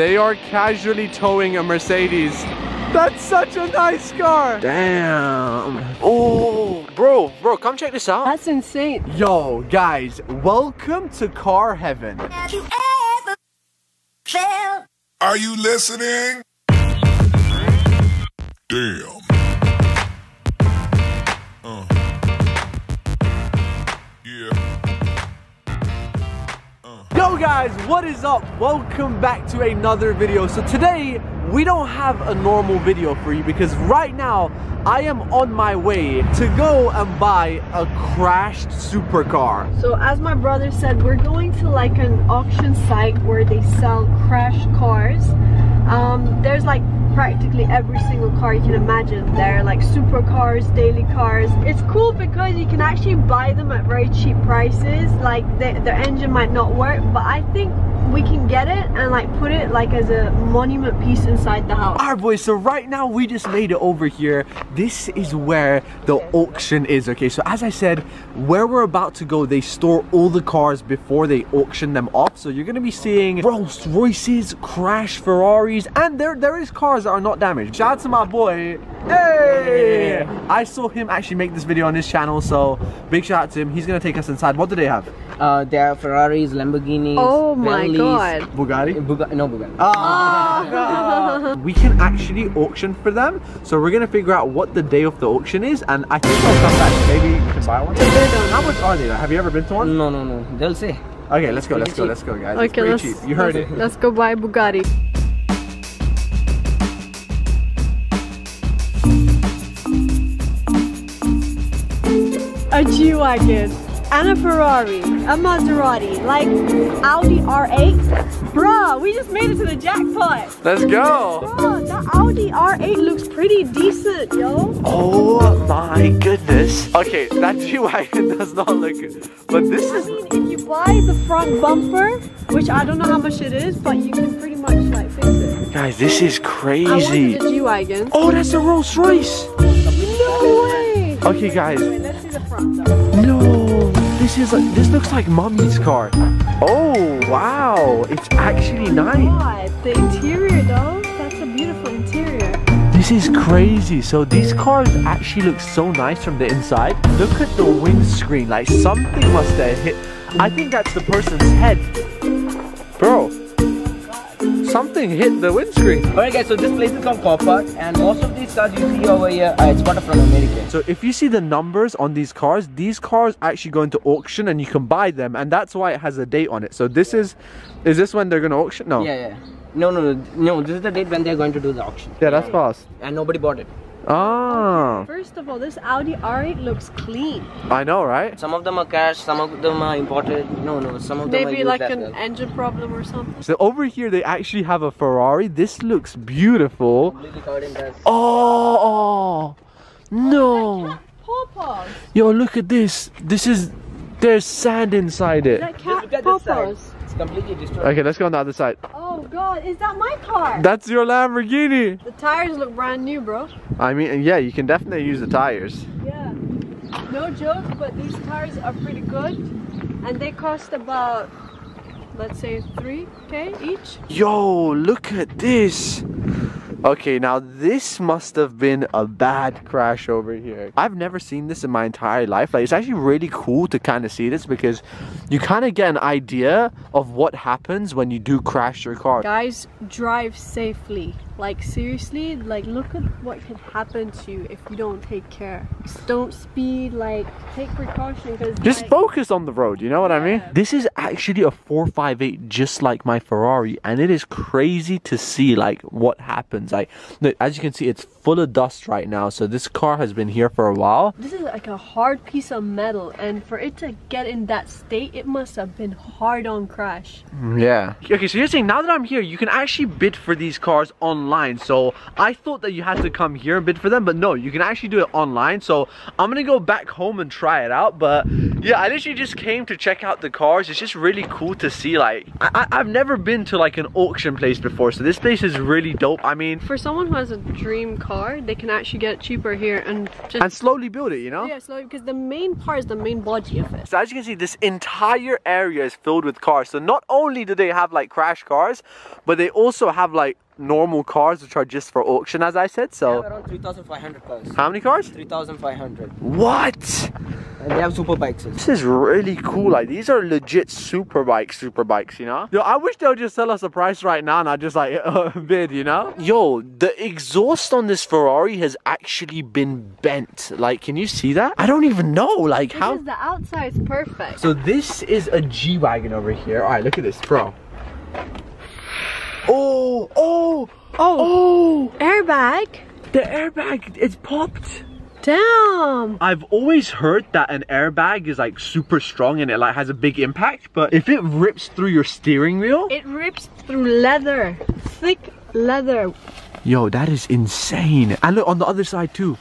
They are casually towing a Mercedes. That's such a nice car. Damn. Oh, bro, bro, come check this out. That's insane. Yo, guys, welcome to car heaven. Have you ever felt Are you listening? Damn. Guys, what is up? Welcome back to another video. So today, we don't have a normal video for you because right now, I am on my way to go and buy a crashed supercar. So as my brother said, we're going to like an auction site where they sell crashed cars. Um, there's like practically every single car you can imagine. They're like supercars, daily cars. It's cool because you can actually buy them at very cheap prices. Like the, their engine might not work, but I think we can get it and like put it like as a monument piece inside the house. Alright boys, so right now we just made it over here. This is where the auction is, okay? So as I said, where we're about to go, they store all the cars before they auction them off. So you're gonna be seeing Rolls Royces, crash Ferraris, and there there is cars that are not damaged. Shout out to my boy. Hey! I saw him actually make this video on his channel, so big shout out to him. He's gonna take us inside. What do they have? Uh, there are Ferraris, Lamborghinis. Oh my Bentleys, god. Bugatti? Buga- no Bugatti. Ah, no. we can actually auction for them so we're gonna figure out what the day of the auction is and i think i'll come back maybe you can buy one how much are they have you ever been to one No, no, no. They'll say. okay let's go let's go let's go guys it's Okay, pretty let's, cheap you heard let's, it let's go buy Bugatti. A G-Wagon and a Ferrari, a Maserati, like Audi R8. Bruh, we just made it to the jackpot. let's go Bruh, that Audi R8 looks pretty decent, yo. oh my goodness okay that g-wagon does not look good but this I is mean, if you buy the front bumper, which I don't know how much it is, but you can pretty much like fix it. guys this is crazy. I wanted a G-Wagon. oh that's a rolls royce No way! okay guys Wait, let's see the front though. no this is like this looks like mommy's car oh wow it's actually nice God, the interior though, that's a beautiful interior. This is crazy. So these cars actually look so nice from the inside. Look at the windscreen. Like something must have hit. I think that's the person's head. Bro. Something hit the windscreen. Alright, guys. So this place is called Copart, and most of these cars you see over here are exported from America. So if you see the numbers on these cars, these cars actually go into auction and you can buy them and that's why it has a date on it. So this is is this when they're gonna auction? No. Yeah, yeah. No, no, no. No, this is the date when they're going to do the auction, Yeah, that's fast. and nobody bought it. Ah. First of all, this Audi R8 looks clean. I know, right? Some of them are cash, some of them are imported. No, no, some of them are Maybe like an well. engine problem or something. So over here they actually have a Ferrari. This looks beautiful. Completely covered in. Oh, no. Pawpaws! Yo, look at this. This is there's sand inside it. That cat look at this side. It's completely destroyed. Okay, let's go on the other side. Oh god, is that my car? That's your Lamborghini. the tires look brand new, bro. I mean, yeah, you can definitely use the tires. Yeah. No joke, but these tires are pretty good. And they cost about, let's say, 3k each. Yo, look at this. Okay, now this must have been a bad crash over here. I've never seen this in my entire life. Like, it's actually really cool to kind of see this because you kind of get an idea of what happens when you do crash your car. Guys, drive safely. Like, seriously, like, look at what can happen to you if you don't take care. Just don't speed, like, take precaution because. Just like, focus on the road, you know what I mean? This is actually a 458 just like my Ferrari and it is crazy to see like what happens. Like look, as you can see it's full of dust right now. So this car has been here for a while. This is like a hard piece of metal, and for it to get in that state, it must have been hard on crash. Yeah. Okay, so you're saying now that I'm here, you can actually bid for these cars online online. So I thought that you had to come here and bid for them, but no, you can actually do it online. So I'm gonna go back home and try it out. But yeah, I literally just came to check out the cars. It's just really cool to see. Like I, I, have never been to like an auction place before, so this place is really dope. I mean, for someone who has a dream car, they can actually get cheaper here and just and slowly build it. You know? Yeah, slowly because the main part is the main body of it. So as you can see, this entire area is filled with cars. So not only do they have like crash cars, but they also have like normal cars which are just for auction as I said so. Around 3500 cars. How many cars? 3500 what? And they have super bikes. This is really cool like these are legit super bikes super bikes you know? Yo I wish they would just tell us a price right now and I just like uh, bid you know? Yo the exhaust on this Ferrari has actually been bent. Like can you see that? I don't even know like because how the outside is perfect. So this is a G-Wagon over here. All right look at this bro Oh, oh, oh, oh! Airbag? The airbag, it's popped. Damn! I've always heard that an airbag is like super strong and it like has a big impact, but if it rips through your steering wheel, it rips through leather, thick leather. Yo, that is insane. And look on the other side too.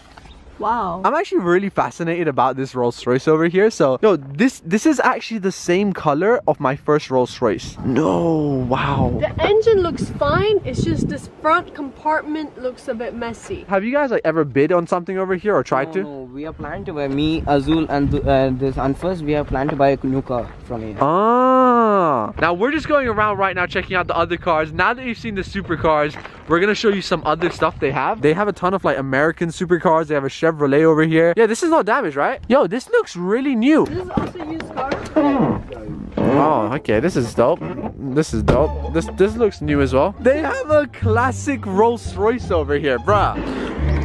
Wow. I'm actually really fascinated about this Rolls Royce over here. So, no, this this is actually the same color of my first Rolls Royce. No, wow. The engine looks fine. It's just this front compartment looks a bit messy. Have you guys like ever bid on something over here or tried no, to? No, we are planning to buy me, Azul, and uh, this. And first, we are planning to buy a new car from here. Ah. Now we're just going around right now checking out the other cars. Now that you've seen the supercars, we're gonna show you some other stuff they have. They have a ton of like American supercars. They have a Chevrolet over here. Yeah, this is not damaged, right? Yo, this looks really new. This is also used car. Oh, okay, this is dope. This is dope. This this looks new as well. They have a classic Rolls Royce over here, bruh.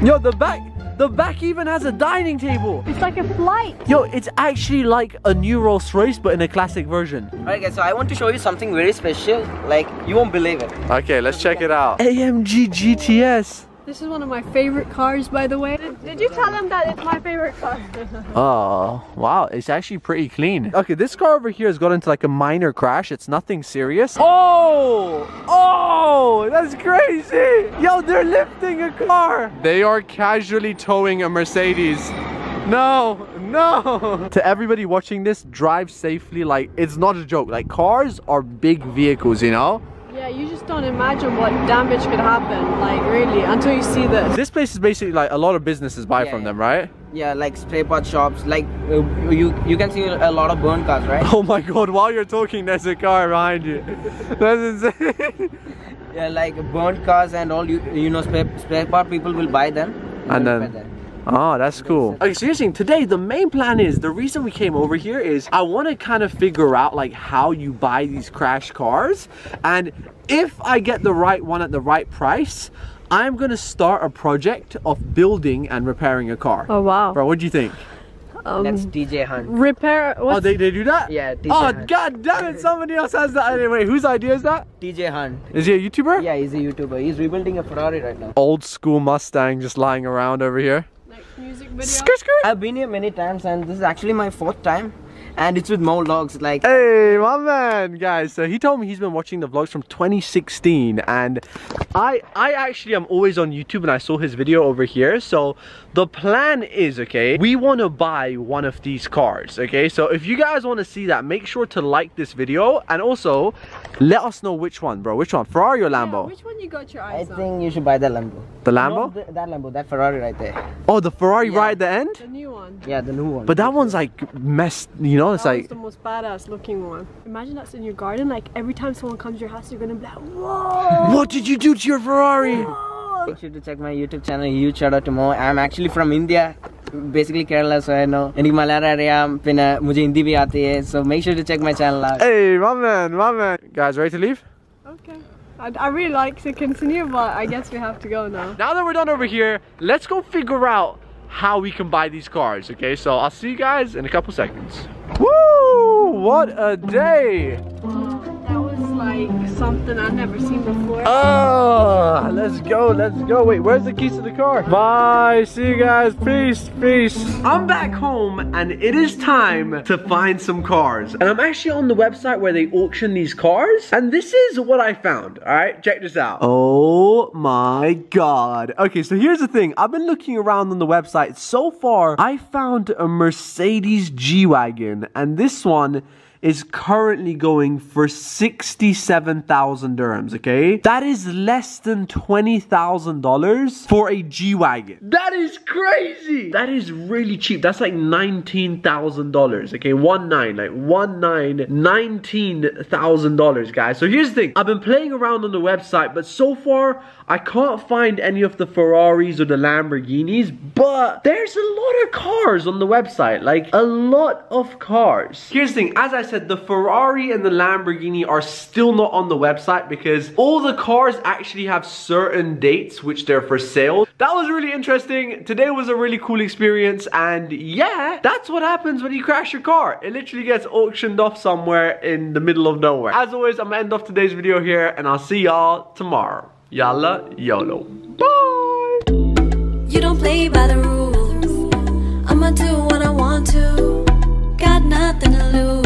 Yo, the back the back even has a dining table. It's like a flight. Yo, it's actually like a new Rolls Royce, but in a classic version. Alright guys, so I want to show you something very special. Like, you won't believe it. Okay, let's check it out. AMG GTS. This is one of my favorite cars, by the way. Did, did you tell them that it's my favorite car? oh, wow. It's actually pretty clean. Okay, this car over here has got into like a minor crash. It's nothing serious. Oh! Oh! That's crazy! Yo, they're lifting a car! They are casually towing a Mercedes. No, no. to everybody watching this, drive safely. Like, it's not a joke. Like, cars are big vehicles, you know? Yeah, you just don't imagine what damage could happen, like really, until you see this. This place is basically like a lot of businesses buy Yeah, from yeah. them, right? Yeah, like spray part shops. Like, uh, you you can see a lot of burn cars, right? Oh my god, while you're talking, there's a car behind you. That's insane. Yeah, like burnt cars and all. You you know, spare spare part people will buy them. And will then- repair them. Oh, that's cool. Okay, so you're today the main plan is the reason we came over here is I want to kind of figure out like how you buy these crash cars, and if I get the right one at the right price, I'm gonna start a project of building and repairing a car. Oh wow. Bro, what do you think? Um, That's DJ Hunt. repair. Oh, they, they do that? Yeah, DJ Oh, Hunt. god damn it! Somebody else has that. Anyway, whose idea is that? DJ Hunt. Is he a YouTuber? Yeah, he's a YouTuber. He's rebuilding a Ferrari right now. Old school Mustang just lying around over here. Like music video? Skirt, skirt. I've been here many times, and this is actually my fourth time. And it's with Mo Vlogs. Like, Hey, my man, guys. So he told me he's been watching the vlogs from 2016, and I, I actually am always on YouTube, and I saw his video over here. So the plan is, okay, we want to buy one of these cars, okay. So if you guys want to see that, make sure to like this video, and also let us know which one, bro. Which one, Ferrari or Yeah, Lambo? which one you got your I eyes on? I think you should buy the Lambo. The No, Lambo? that Lambo, that Ferrari right there. Oh, the Ferrari Yeah. right at the end. The new one. Yeah, the new one. But that one's like messed, you know know, it's like the most badass looking one. Imagine that's in your garden. Like every time someone comes to your house, you're gonna be like, "Whoa! what did you do to your Ferrari?" Whoa. Make sure to check my YouTube channel. Huge shout out to Mo. I'm actually from India. basically Kerala, so I know. എനിക്ക് മലയാളം അറിയാം പിന്നെ മുझे ഹിന്ദി भी आती so make sure to check my channel out. Hey, my man, my man. Guys, ready to leave? Okay. I, I really like to continue, but I guess we have to go now. Now that we're done over here, let's go figure out how we can buy these cars, okay? So I'll see you guys in a couple seconds. Woo! What a day! That was like like something I've never seen before. Oh, let's go, let's go. Wait, where's the keys to the car? Bye, see you guys. Peace, peace. I'm back home and it is time to find some cars. And I'm actually on the website where they auction these cars. And this is what I found. All right, check this out. Oh my God. Okay, so here's the thing. I've been looking around on the website. So far, I found a Mercedes G-Wagon and this one is currently going for 67,000 dirhams, okay? That is less than $20,000 for a G-Wagon. That is crazy! That is really cheap. That's like $19,000, okay? One nine, like one nine, $19,000, guys. So here's the thing. I've been playing around on the website, but so far, I can't find any of the Ferraris or the Lamborghinis, but there's a lot of cars on the website, like a lot of cars. Here's the thing, as I said, the Ferrari and the Lamborghini are still not on the website because all the cars actually have certain dates which they're for sale. That was really interesting. Today was a really cool experience and yeah, that's what happens when you crash your car. It literally gets auctioned off somewhere in the middle of nowhere. As always, I'm gonna end off today's video here and I'll see y'all tomorrow. Yalla YOLO. Bye! You don't play by the rules. I'ma do what I want to. Got nothing to lose.